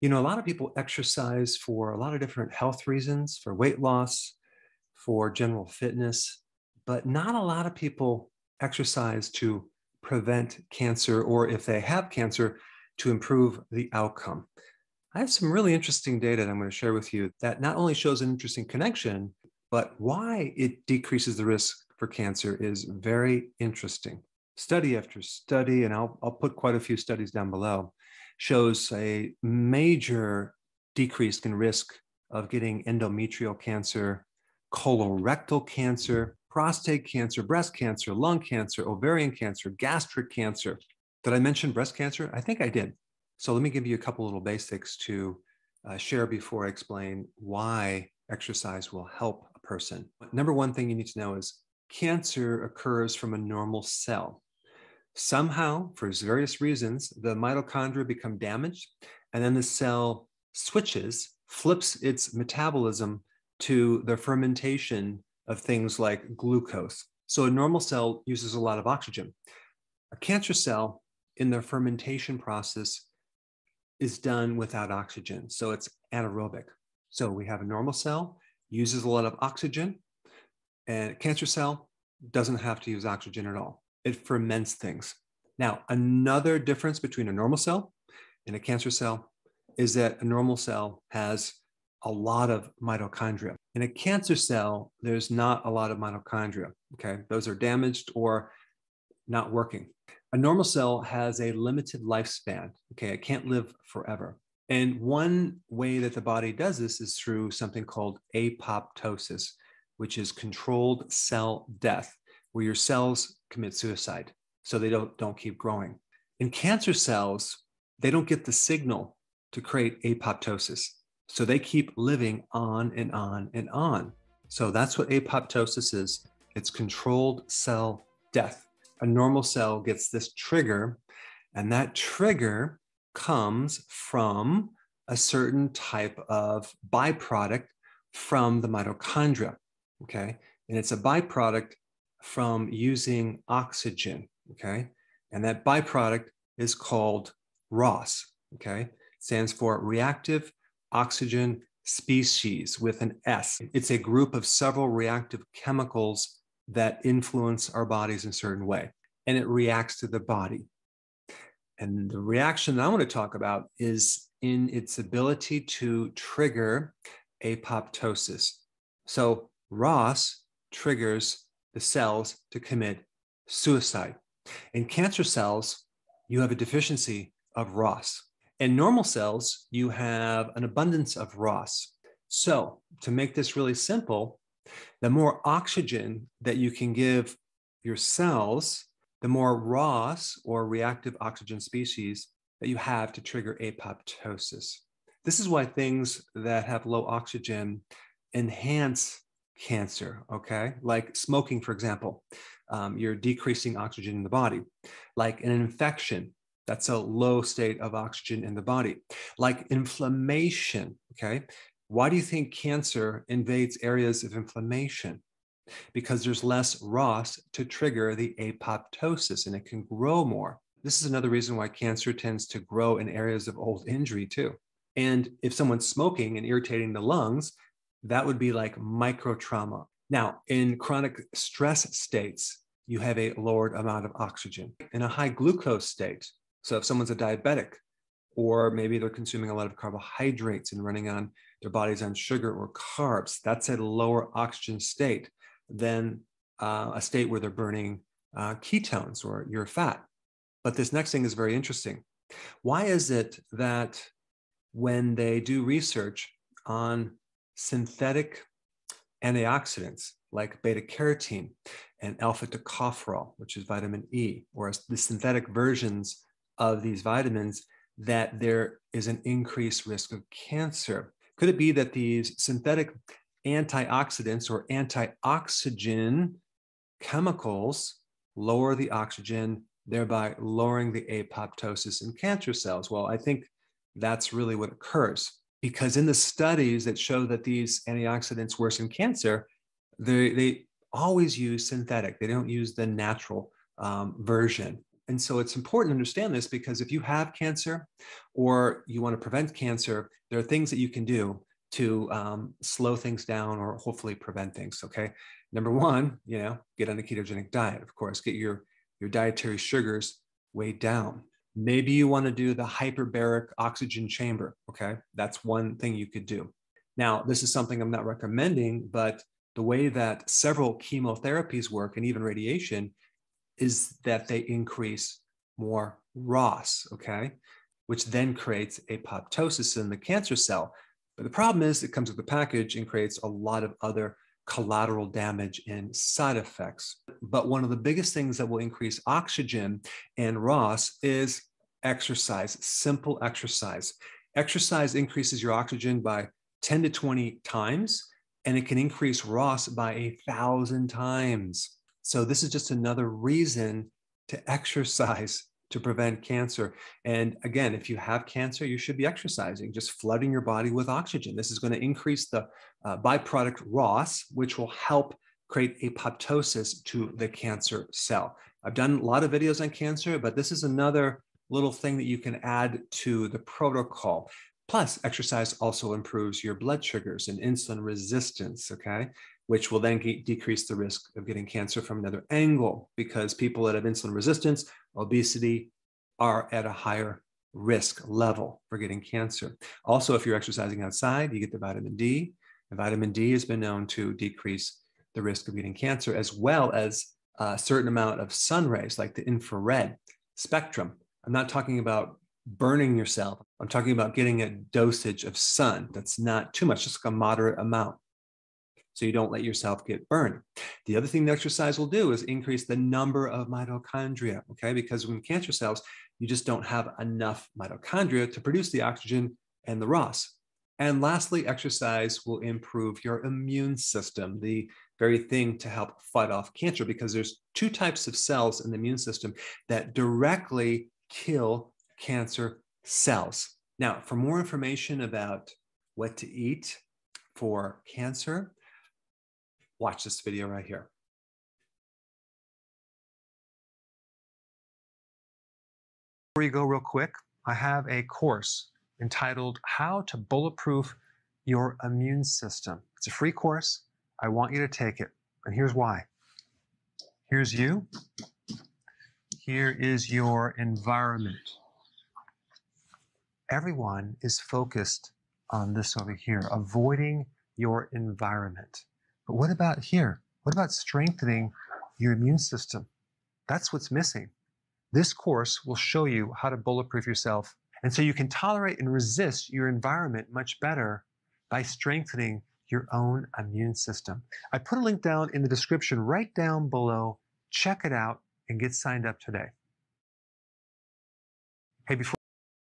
You know, a lot of people exercise for a lot of different health reasons, for weight loss, for general fitness, but not a lot of people exercise to prevent cancer or if they have cancer, to improve the outcome. I have some really interesting data that I'm going to share with you that not only shows an interesting connection, but why it decreases the risk for cancer is very interesting. Study after study, and I'll, I'll put quite a few studies down below, shows a major decrease in risk of getting endometrial cancer, colorectal cancer, prostate cancer, breast cancer, lung cancer, ovarian cancer, gastric cancer. Did I mention breast cancer? I think I did. So let me give you a couple little basics to uh, share before I explain why exercise will help a person. Number one thing you need to know is cancer occurs from a normal cell. Somehow, for various reasons, the mitochondria become damaged, and then the cell switches, flips its metabolism to the fermentation of things like glucose. So a normal cell uses a lot of oxygen. A cancer cell in the fermentation process is done without oxygen. So it's anaerobic. So we have a normal cell, uses a lot of oxygen, and cancer cell doesn't have to use oxygen at all it ferments things. Now, another difference between a normal cell and a cancer cell is that a normal cell has a lot of mitochondria. In a cancer cell, there's not a lot of mitochondria. Okay, those are damaged or not working. A normal cell has a limited lifespan. Okay, it can't live forever. And one way that the body does this is through something called apoptosis, which is controlled cell death where your cells commit suicide so they don't, don't keep growing. In cancer cells, they don't get the signal to create apoptosis. So they keep living on and on and on. So that's what apoptosis is it's controlled cell death. A normal cell gets this trigger, and that trigger comes from a certain type of byproduct from the mitochondria. Okay. And it's a byproduct from using oxygen. Okay. And that byproduct is called ROS. Okay. It stands for reactive oxygen species with an S. It's a group of several reactive chemicals that influence our bodies in a certain way, and it reacts to the body. And the reaction that I want to talk about is in its ability to trigger apoptosis. So, ROS triggers the cells to commit suicide. In cancer cells, you have a deficiency of ROS. In normal cells, you have an abundance of ROS. So, to make this really simple, the more oxygen that you can give your cells, the more ROS or reactive oxygen species that you have to trigger apoptosis. This is why things that have low oxygen enhance cancer, okay? Like smoking, for example, um, you're decreasing oxygen in the body. Like an infection, that's a low state of oxygen in the body. Like inflammation, okay? Why do you think cancer invades areas of inflammation? Because there's less ROS to trigger the apoptosis and it can grow more. This is another reason why cancer tends to grow in areas of old injury, too. And if someone's smoking and irritating the lungs, that would be like micro trauma. Now, in chronic stress states, you have a lowered amount of oxygen. In a high glucose state, so if someone's a diabetic, or maybe they're consuming a lot of carbohydrates and running on their bodies on sugar or carbs, that's a lower oxygen state than uh, a state where they're burning uh, ketones or your fat. But this next thing is very interesting. Why is it that when they do research on synthetic antioxidants like beta carotene and alpha tocopherol, which is vitamin E, or the synthetic versions of these vitamins, that there is an increased risk of cancer. Could it be that these synthetic antioxidants or antioxygen chemicals lower the oxygen, thereby lowering the apoptosis in cancer cells? Well, I think that's really what occurs because in the studies that show that these antioxidants worsen cancer, they, they always use synthetic. They don't use the natural um, version. And so it's important to understand this because if you have cancer or you want to prevent cancer, there are things that you can do to um, slow things down or hopefully prevent things. Okay. Number one, you know, get on a ketogenic diet, of course, get your, your dietary sugars way down. Maybe you want to do the hyperbaric oxygen chamber. Okay. That's one thing you could do. Now, this is something I'm not recommending, but the way that several chemotherapies work and even radiation is that they increase more ROS, okay, which then creates apoptosis in the cancer cell. But the problem is it comes with the package and creates a lot of other collateral damage and side effects. But one of the biggest things that will increase oxygen and ROS is exercise, simple exercise. Exercise increases your oxygen by 10 to 20 times, and it can increase ROS by a thousand times. So, this is just another reason to exercise to prevent cancer. And again, if you have cancer, you should be exercising, just flooding your body with oxygen. This is going to increase the uh, byproduct ROS, which will help create apoptosis to the cancer cell. I've done a lot of videos on cancer, but this is another little thing that you can add to the protocol. Plus, exercise also improves your blood sugars and insulin resistance, okay? Which will then decrease the risk of getting cancer from another angle because people that have insulin resistance, obesity, are at a higher risk level for getting cancer. Also, if you're exercising outside, you get the vitamin D. And vitamin D has been known to decrease the risk of getting cancer, as well as a certain amount of sun rays, like the infrared spectrum. I'm not talking about burning yourself. I'm talking about getting a dosage of sun that's not too much, just like a moderate amount. So you don't let yourself get burned. The other thing the exercise will do is increase the number of mitochondria, okay? Because when cancer cells, you just don't have enough mitochondria to produce the oxygen and the ROS. And lastly, exercise will improve your immune system, the very thing to help fight off cancer, because there's two types of cells in the immune system that directly kill cancer cells. Now, for more information about what to eat for cancer, watch this video right here. Before you go real quick, I have a course entitled How to Bulletproof Your Immune System. It's a free course. I want you to take it. And here's why. Here's you. Here is your environment everyone is focused on this over here, avoiding your environment. But what about here? What about strengthening your immune system? That's what's missing. This course will show you how to bulletproof yourself. And so you can tolerate and resist your environment much better by strengthening your own immune system. I put a link down in the description right down below. Check it out and get signed up today. Hey, before